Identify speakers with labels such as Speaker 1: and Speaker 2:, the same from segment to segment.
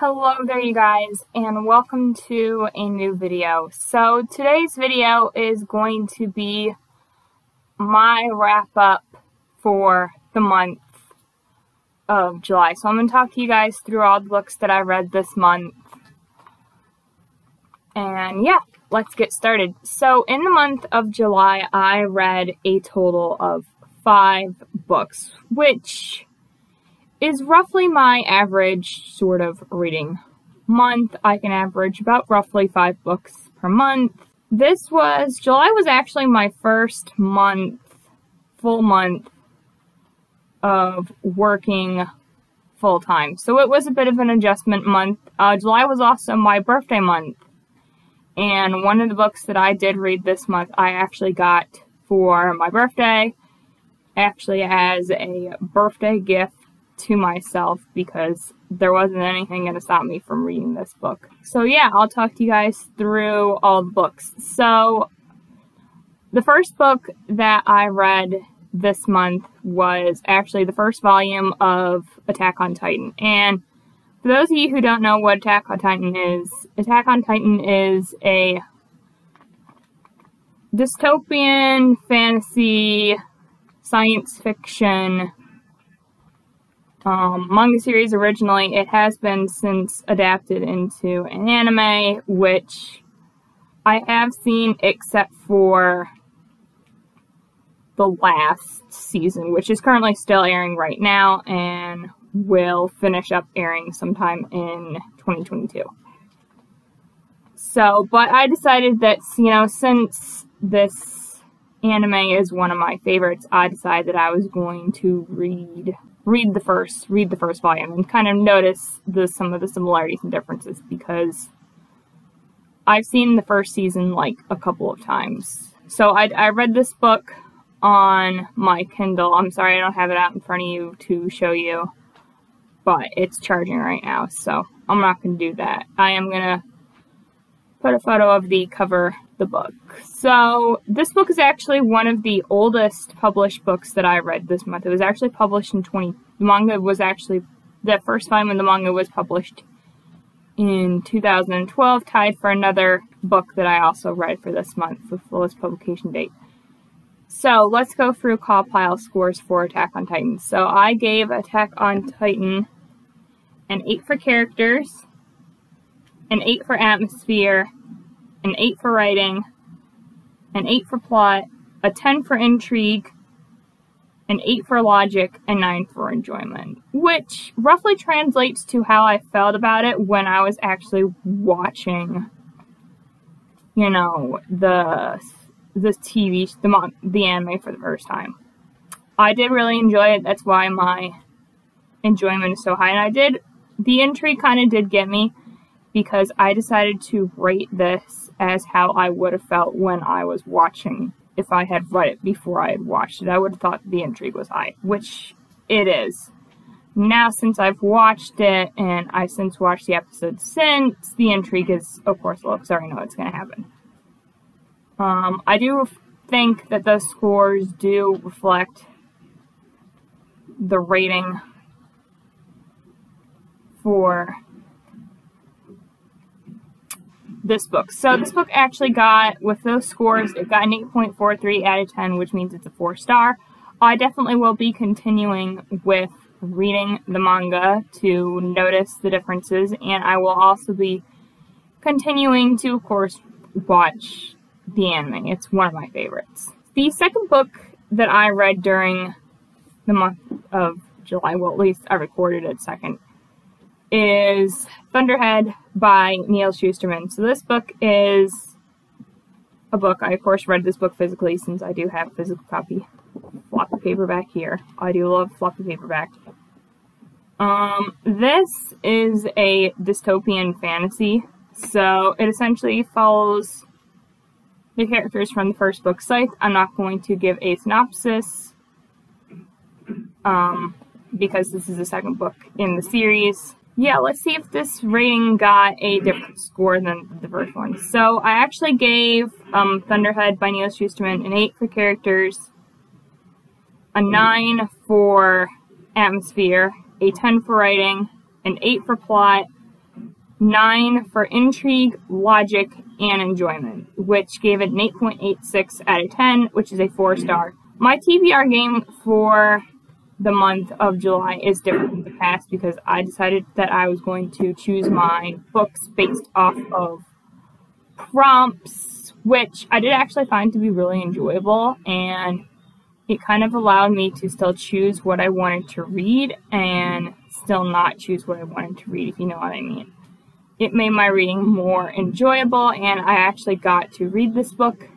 Speaker 1: Hello there you guys and welcome to a new video. So today's video is going to be my wrap up for the month of July. So I'm going to talk to you guys through all the books that I read this month. And yeah, let's get started. So in the month of July I read a total of five books, which is roughly my average sort of reading month. I can average about roughly five books per month. This was, July was actually my first month, full month of working full time. So it was a bit of an adjustment month. Uh, July was also my birthday month. And one of the books that I did read this month, I actually got for my birthday, actually as a birthday gift to myself because there wasn't anything going to stop me from reading this book. So, yeah, I'll talk to you guys through all the books. So, the first book that I read this month was actually the first volume of Attack on Titan. And for those of you who don't know what Attack on Titan is, Attack on Titan is a dystopian fantasy science fiction um, manga series originally. It has been since adapted into an anime, which I have seen except for the last season, which is currently still airing right now and will finish up airing sometime in 2022. So, but I decided that, you know, since this anime is one of my favorites, I decided that I was going to read read the first read the first volume and kind of notice the some of the similarities and differences because I've seen the first season like a couple of times. So I, I read this book on my Kindle. I'm sorry I don't have it out in front of you to show you, but it's charging right now, so I'm not going to do that. I am going to put a photo of the cover the book. So, this book is actually one of the oldest published books that I read this month. It was actually published in 20. The manga was actually. The first time when the manga was published in 2012, tied for another book that I also read for this month, the fullest publication date. So, let's go through CAWPILE scores for Attack on Titan. So, I gave Attack on Titan an 8 for characters, an 8 for atmosphere, an 8 for writing, an 8 for plot, a 10 for intrigue, an 8 for logic, and 9 for enjoyment, which roughly translates to how I felt about it when I was actually watching, you know, the the TV, the, the anime for the first time. I did really enjoy it. That's why my enjoyment is so high. And I did, the intrigue kind of did get me because I decided to rate this as how I would have felt when I was watching. If I had read it before I had watched it, I would have thought the intrigue was high, which it is. Now, since I've watched it and I've since watched the episode since, the intrigue is, of course, low because I already know what's going to happen. Um, I do think that those scores do reflect the rating for this book. So this book actually got, with those scores, it got an 8.43 out of 10, which means it's a 4 star. I definitely will be continuing with reading the manga to notice the differences, and I will also be continuing to, of course, watch the anime. It's one of my favorites. The second book that I read during the month of July, well, at least I recorded it second, is Thunderhead by Neal Shusterman. So this book is a book. I, of course, read this book physically since I do have a physical copy. Floppy paperback here. I do love floppy paperback. Um, this is a dystopian fantasy. So it essentially follows the characters from the first book, Scythe. I'm not going to give a synopsis um, because this is the second book in the series. Yeah, let's see if this rating got a different score than the first one. So I actually gave um, Thunderhead by Neal Shusterman an 8 for characters, a 9 for atmosphere, a 10 for writing, an 8 for plot, 9 for intrigue, logic, and enjoyment, which gave it an 8.86 out of 10, which is a 4 star. My TBR game for the month of July is different from the past because I decided that I was going to choose my books based off of prompts, which I did actually find to be really enjoyable, and it kind of allowed me to still choose what I wanted to read and still not choose what I wanted to read, if you know what I mean. It made my reading more enjoyable, and I actually got to read this book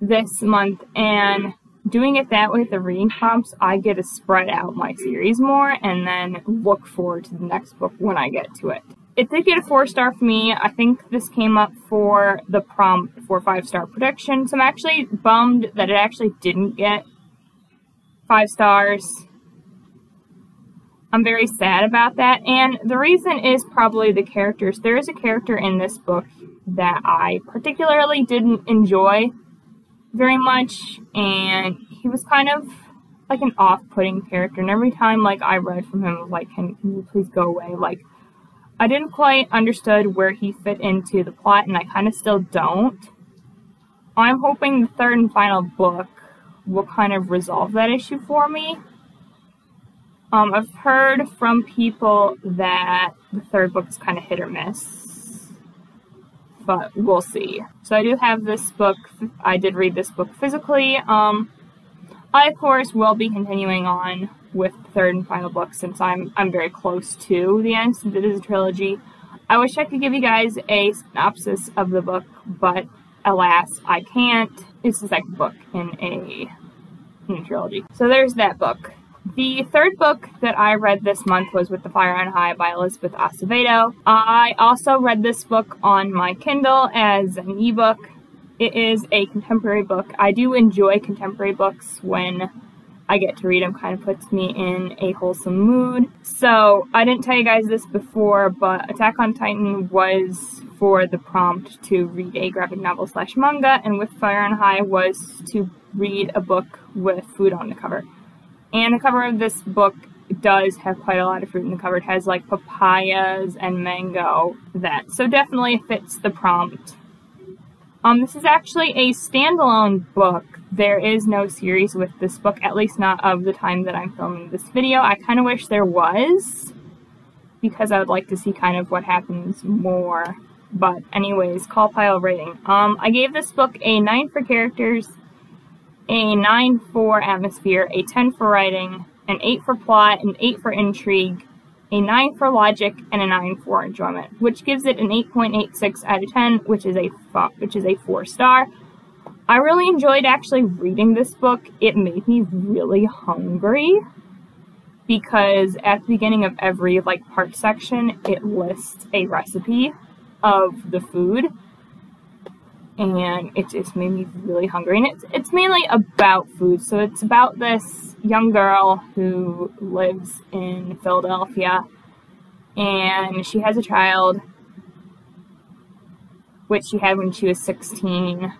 Speaker 1: this month, and doing it that way with the reading prompts, I get to spread out my series more and then look forward to the next book when I get to it. It did get a four star for me. I think this came up for the prompt for five star prediction. So I'm actually bummed that it actually didn't get five stars. I'm very sad about that. And the reason is probably the characters. There is a character in this book that I particularly didn't enjoy very much, and he was kind of like an off-putting character. And every time like I read from him, like, can, can you please go away? Like, I didn't quite understood where he fit into the plot, and I kind of still don't. I'm hoping the third and final book will kind of resolve that issue for me. Um, I've heard from people that the third book is kind of hit or miss but we'll see. So I do have this book. I did read this book physically. Um, I of course will be continuing on with the third and final book since I'm I'm very close to the end since it is a trilogy. I wish I could give you guys a synopsis of the book, but alas, I can't. It's the second book in a, in a trilogy. So there's that book. The third book that I read this month was With the Fire on High by Elizabeth Acevedo. I also read this book on my Kindle as an ebook. It is a contemporary book. I do enjoy contemporary books when I get to read them, kind of puts me in a wholesome mood. So, I didn't tell you guys this before, but Attack on Titan was for the prompt to read a graphic novel slash manga, and With Fire on High was to read a book with food on the cover. And the cover of this book does have quite a lot of fruit in the cover. It has like papayas and mango that so definitely fits the prompt. Um, this is actually a standalone book. There is no series with this book, at least not of the time that I'm filming this video. I kind of wish there was, because I would like to see kind of what happens more. But anyways, CAWPILE rating. Um, I gave this book a 9 for characters, a 9 for atmosphere, a 10 for writing, an 8 for plot, an 8 for intrigue, a 9 for logic, and a 9 for enjoyment, which gives it an 8.86 out of 10, which is a which is a 4 star. I really enjoyed actually reading this book. It made me really hungry because at the beginning of every like part section, it lists a recipe of the food Mm-hmm. and it just made me really hungry. And it's it's mainly about food. So it's about this young girl who lives in Philadelphia, and she has a child, which she had when she was 16.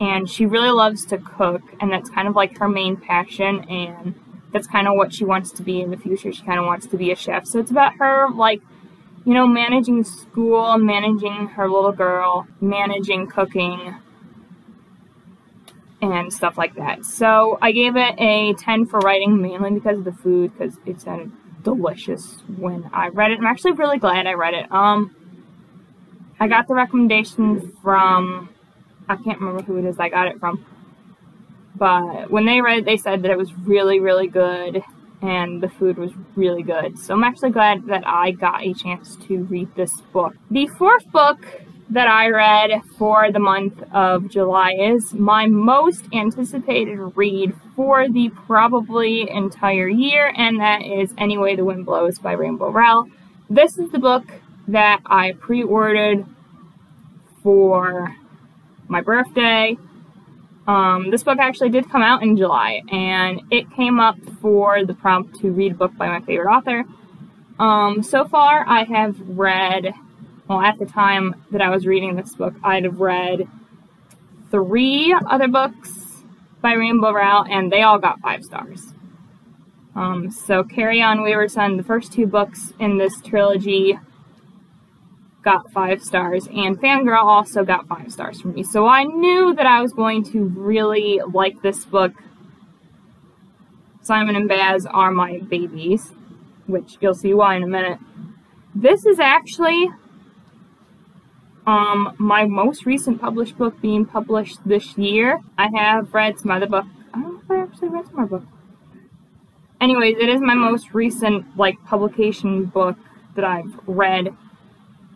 Speaker 1: And she really loves to cook, and that's kind of like her main passion, and that's kind of what she wants to be in the future. She kind of wants to be a chef. So it's about her like you know, managing school, managing her little girl, managing cooking, and stuff like that. So I gave it a 10 for writing, mainly because of the food, because it sounded delicious when I read it. I'm actually really glad I read it. Um, I got the recommendation from, I can't remember who it is I got it from, but when they read it, they said that it was really, really good and the food was really good. So I'm actually glad that I got a chance to read this book. The fourth book that I read for the month of July is my most anticipated read for the probably entire year, and that is Any Way the Wind Blows by Rainbow Rowell. This is the book that I pre ordered for my birthday um, this book actually did come out in July, and it came up for the prompt to read a book by my favorite author. Um, so far, I have read, well, at the time that I was reading this book, I'd have read three other books by Rainbow Rowell, and they all got five stars. Um, so Carry On Wayward the first two books in this trilogy got five stars, and Fangirl also got five stars from me. So I knew that I was going to really like this book. Simon and Baz are my babies, which you'll see why in a minute. This is actually um, my most recent published book being published this year. I have read some other books. I don't know if I actually read some more books. Anyways, it is my most recent like publication book that I've read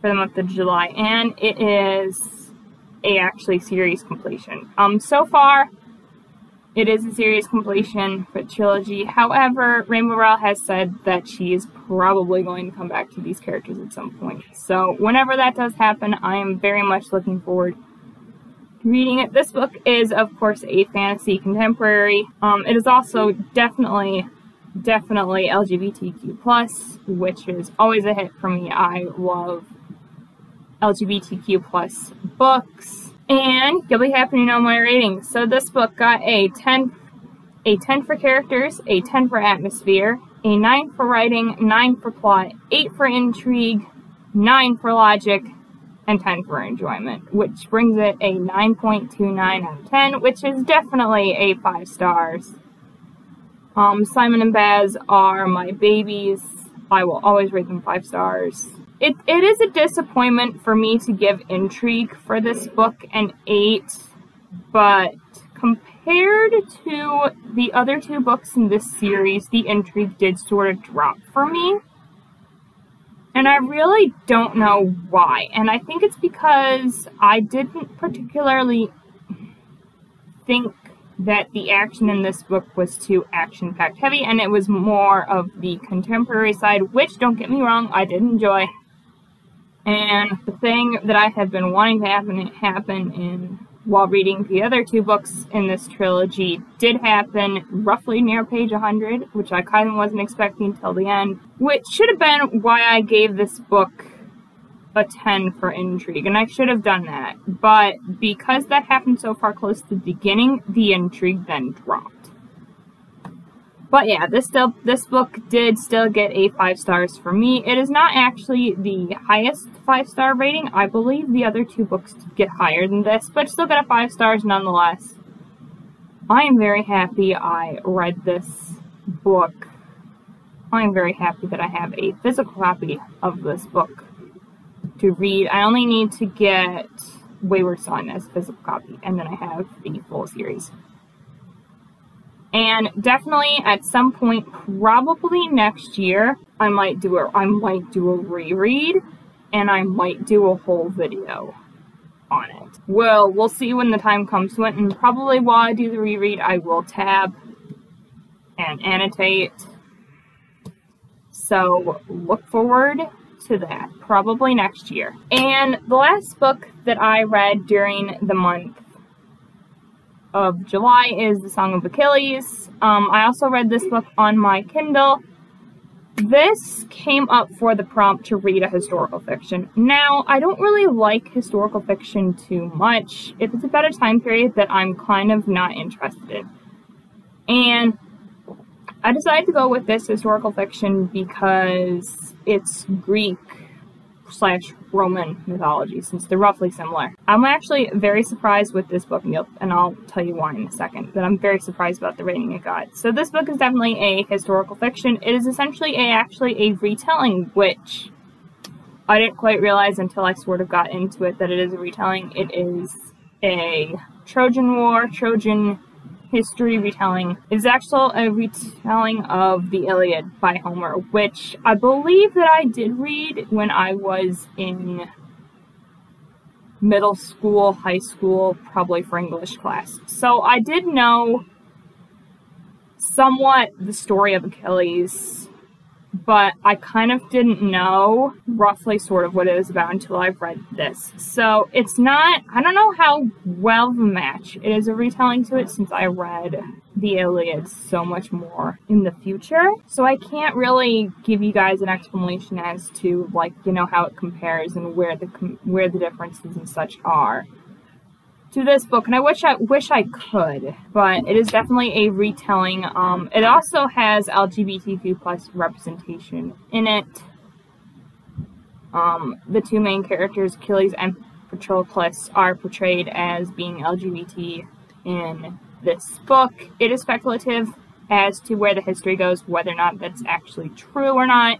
Speaker 1: for the month of July, and it is a actually series completion. Um, so far, it is a series completion for trilogy. However, Rainbow Rowell has said that she is probably going to come back to these characters at some point. So whenever that does happen, I am very much looking forward to reading it. This book is, of course, a fantasy contemporary. Um, it is also definitely, definitely LGBTQ plus, which is always a hit for me. I love LGBTQ plus books. And you'll be happy to know my ratings. So this book got a 10 a 10 for characters, a 10 for atmosphere, a 9 for writing, 9 for plot, 8 for intrigue, 9 for logic, and 10 for enjoyment, which brings it a 9.29 out of 10, which is definitely a 5 stars. Um, Simon and Baz are my babies. I will always rate them 5 stars it, it is a disappointment for me to give intrigue for this book an 8, but compared to the other two books in this series, the intrigue did sort of drop for me. And I really don't know why. And I think it's because I didn't particularly think that the action in this book was too action packed heavy, and it was more of the contemporary side, which, don't get me wrong, I did enjoy. And the thing that I have been wanting to happen happen in while reading the other two books in this trilogy did happen roughly near page 100, which I kind of wasn't expecting till the end, which should have been why I gave this book a 10 for intrigue, and I should have done that. But because that happened so far close to the beginning, the intrigue then dropped. But yeah, this still this book did still get a five stars for me. It is not actually the highest five star rating. I believe the other two books get higher than this, but still got a five stars nonetheless. I am very happy I read this book. I am very happy that I have a physical copy of this book to read. I only need to get Wayward Son as a physical copy, and then I have the full series. And definitely at some point, probably next year, I might do a I might do a reread and I might do a whole video on it. Well, we'll see when the time comes to it, and probably while I do the reread, I will tab and annotate. So look forward to that, probably next year. And the last book that I read during the month of July is The Song of Achilles. Um, I also read this book on my Kindle. This came up for the prompt to read a historical fiction. Now, I don't really like historical fiction too much if it's about a time period that I'm kind of not interested in. And I decided to go with this historical fiction because it's Greek slash Roman mythology, since they're roughly similar. I'm actually very surprised with this book, and I'll tell you why in a second, but I'm very surprised about the rating it got. So this book is definitely a historical fiction. It is essentially a actually a retelling, which I didn't quite realize until I sort of got into it that it is a retelling. It is a Trojan War, Trojan history retelling. is actually a uh, retelling of the Iliad by Homer, which I believe that I did read when I was in middle school, high school, probably for English class. So I did know somewhat the story of Achilles but I kind of didn't know roughly sort of what it was about until I've read this. So it's not, I don't know how well the match it is a retelling to it since I read the Iliad so much more in the future. So I can't really give you guys an explanation as to like, you know, how it compares and where the, where the differences and such are to this book, and I wish I wish I could, but it is definitely a retelling. Um, it also has LGBTQ plus representation in it. Um, the two main characters, Achilles and Patroclus, are portrayed as being LGBT in this book. It is speculative as to where the history goes, whether or not that's actually true or not.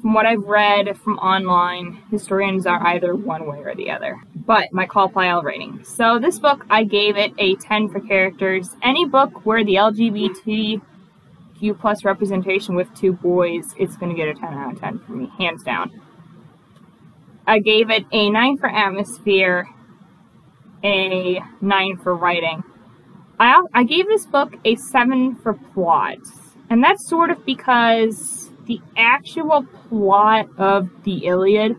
Speaker 1: From what I've read from online, historians are either one way or the other. But my CAWPILE rating. So this book, I gave it a 10 for characters. Any book where the LGBTQ plus representation with two boys, it's going to get a 10 out of 10 for me, hands down. I gave it a 9 for atmosphere, a 9 for writing. I, I gave this book a 7 for plot. And that's sort of because the actual plot of the Iliad,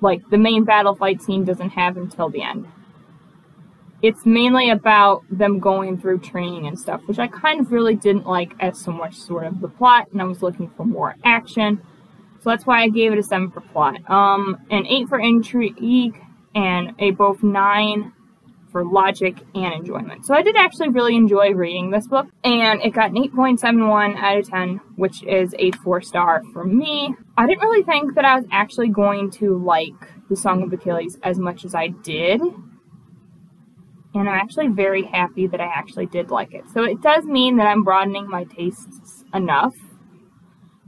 Speaker 1: like the main battle fight scene, doesn't have until the end. It's mainly about them going through training and stuff, which I kind of really didn't like as so much sort of the plot, and I was looking for more action. So that's why I gave it a 7 for plot. Um, an 8 for intrigue, and a both 9 for logic and enjoyment. So I did actually really enjoy reading this book, and it got an 8.71 out of 10, which is a 4 star for me. I didn't really think that I was actually going to like The Song of Achilles as much as I did. And I'm actually very happy that I actually did like it. So it does mean that I'm broadening my tastes enough.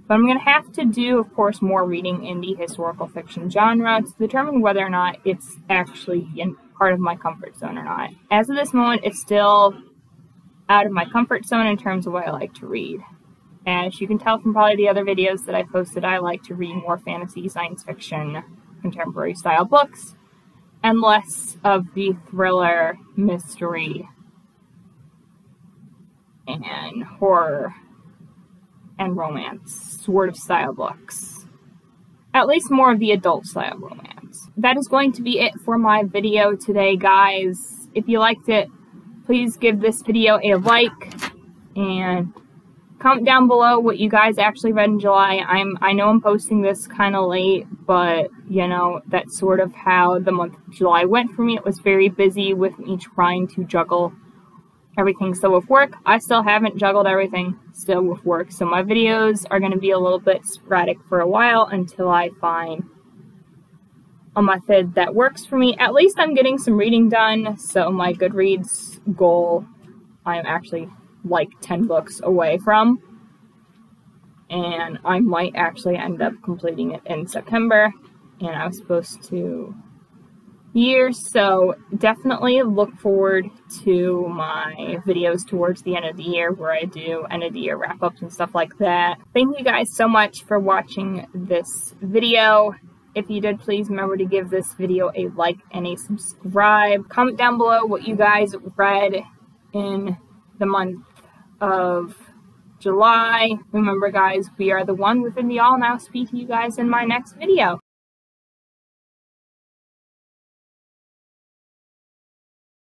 Speaker 1: But I'm going to have to do, of course, more reading in the historical fiction genre to determine whether or not it's actually in part of my comfort zone or not. As of this moment, it's still out of my comfort zone in terms of what I like to read. As you can tell from probably the other videos that I posted, I like to read more fantasy, science fiction, contemporary style books, and less of the thriller, mystery, and horror and romance sort of style books. At least more of the adult style romance that is going to be it for my video today, guys. If you liked it, please give this video a like and comment down below what you guys actually read in July. I'm I know I'm posting this kind of late, but you know, that's sort of how the month of July went for me. It was very busy with me trying to juggle everything. So with work, I still haven't juggled everything still with work. So my videos are going to be a little bit sporadic for a while until I find a method that works for me. At least I'm getting some reading done, so my Goodreads goal I'm actually like 10 books away from. And I might actually end up completing it in September. And I was supposed to years, so definitely look forward to my videos towards the end of the year where I do end of the year wrap ups and stuff like that. Thank you guys so much for watching this video. If you did, please remember to give this video a like and a subscribe. Comment down below what you guys read in the month of July. Remember, guys, we are the one within the all. Now, speak to you guys in my next video.